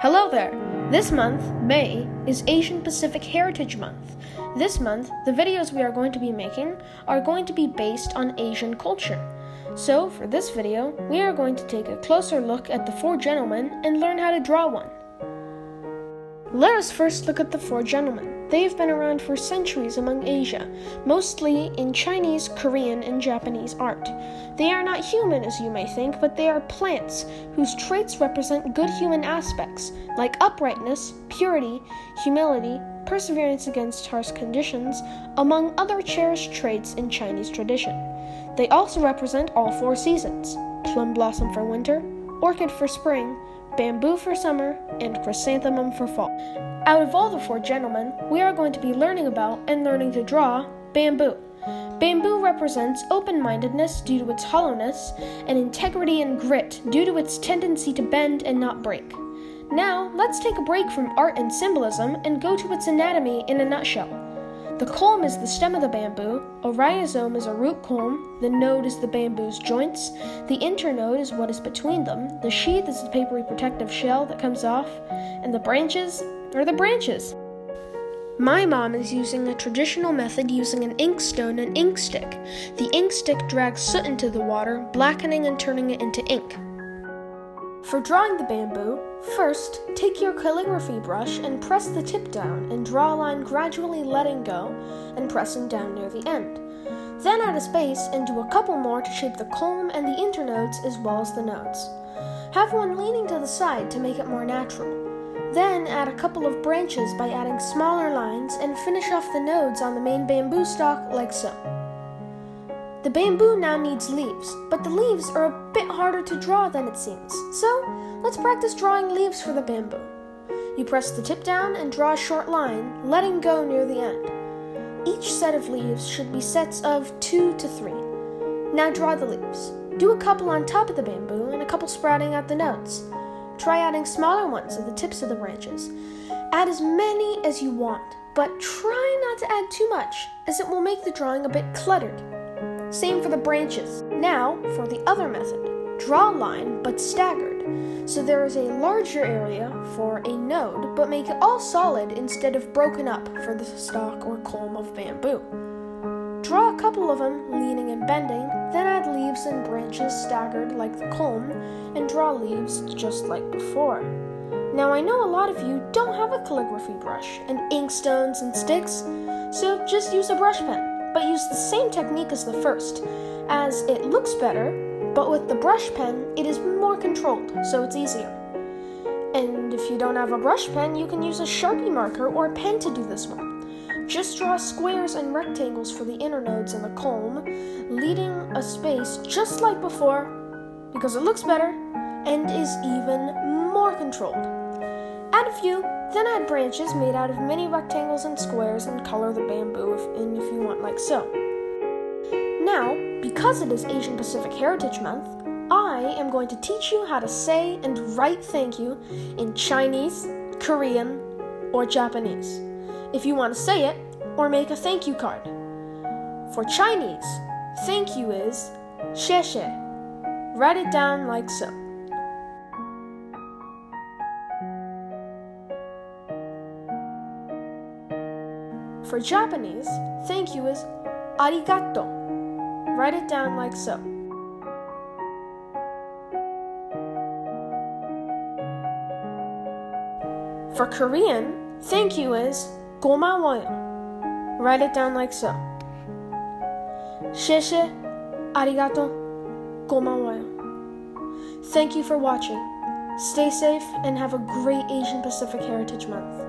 Hello there! This month, May, is Asian Pacific Heritage Month. This month, the videos we are going to be making are going to be based on Asian culture. So, for this video, we are going to take a closer look at the four gentlemen and learn how to draw one. Let us first look at the four gentlemen. They have been around for centuries among Asia, mostly in Chinese, Korean, and Japanese art. They are not human, as you may think, but they are plants whose traits represent good human aspects, like uprightness, purity, humility, perseverance against harsh conditions, among other cherished traits in Chinese tradition. They also represent all four seasons plum blossom for winter, orchid for spring, bamboo for summer, and chrysanthemum for fall. Out of all the four gentlemen, we are going to be learning about and learning to draw bamboo. Bamboo represents open mindedness due to its hollowness, and integrity and grit due to its tendency to bend and not break. Now, let's take a break from art and symbolism and go to its anatomy in a nutshell. The culm is the stem of the bamboo, a rhizome is a root culm, the node is the bamboo's joints, the internode is what is between them, the sheath is the papery protective shell that comes off, and the branches are the branches. My mom is using a traditional method using an inkstone and ink stick. The ink stick drags soot into the water, blackening and turning it into ink. For drawing the bamboo, first take your calligraphy brush and press the tip down and draw a line gradually letting go and pressing down near the end. Then add a space and do a couple more to shape the culm and the internodes as well as the nodes. Have one leaning to the side to make it more natural. Then add a couple of branches by adding smaller lines and finish off the nodes on the main bamboo stalk like so. The bamboo now needs leaves, but the leaves are a bit harder to draw than it seems. So, let's practice drawing leaves for the bamboo. You press the tip down and draw a short line, letting go near the end. Each set of leaves should be sets of two to three. Now draw the leaves. Do a couple on top of the bamboo and a couple sprouting at the nodes. Try adding smaller ones at the tips of the branches. Add as many as you want, but try not to add too much, as it will make the drawing a bit cluttered. Same for the branches. Now, for the other method. Draw a line, but staggered, so there is a larger area for a node, but make it all solid instead of broken up for the stalk or culm of bamboo. Draw a couple of them, leaning and bending, then add leaves and branches staggered like the culm, and draw leaves just like before. Now, I know a lot of you don't have a calligraphy brush and inkstones and sticks, so just use a brush pen but use the same technique as the first, as it looks better, but with the brush pen, it is more controlled, so it's easier. And if you don't have a brush pen, you can use a Sharpie marker or a pen to do this one. Just draw squares and rectangles for the inner nodes in the culm, leading a space just like before, because it looks better and is even more controlled. Add a few then add branches made out of many rectangles and squares and color the bamboo if, in if you want like so. Now, because it is Asian Pacific Heritage Month, I am going to teach you how to say and write thank you in Chinese, Korean, or Japanese. If you want to say it, or make a thank you card. For Chinese, thank you is 谢谢. Write it down like so. For Japanese, thank you is arigato. Write it down like so. For Korean, thank you is gomawoyo. Write it down like so. Sheshe, arigato, gomawoyo. Thank you for watching. Stay safe and have a great Asian Pacific Heritage Month.